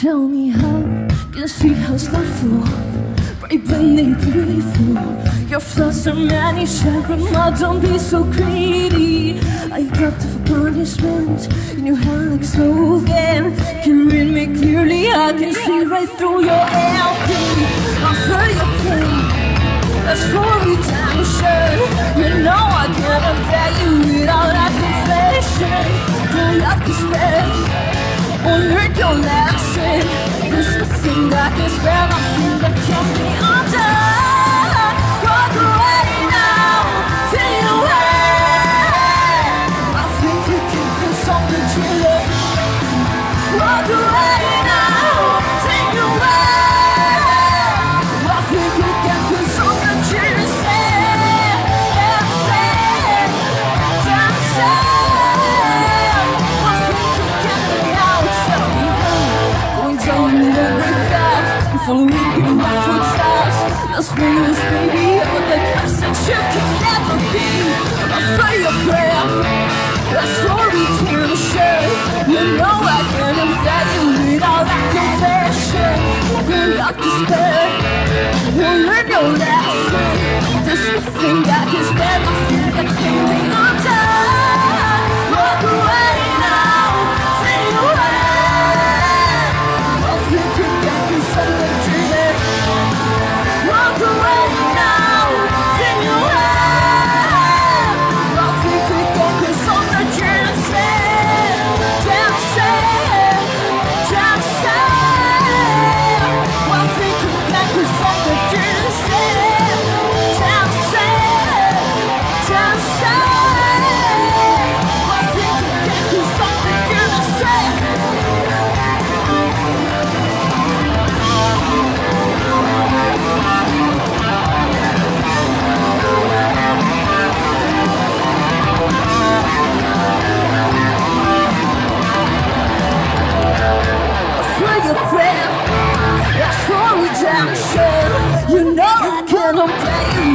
Tell me how can I see how's love for? Right beneath beautiful Your flaws are many sharing my don't be so greedy. I got the punishment in your hand like slogan Can read me clearly, I can see right through your LP I feel your pain. That's for redemption. You know I can't pay you without a confession. Cry up despair Your lesson There's nothing I can spare Nothing that undone Walk away now Feel your way I think can something Walk away now Let's baby But the constant you can never be I pray your prayer. That's for redemption You know I can't invite you without that confession. Girl, up despair You'll learn your lesson. There's nothing that can spare your prayer. That's for redemption. You know I can't obey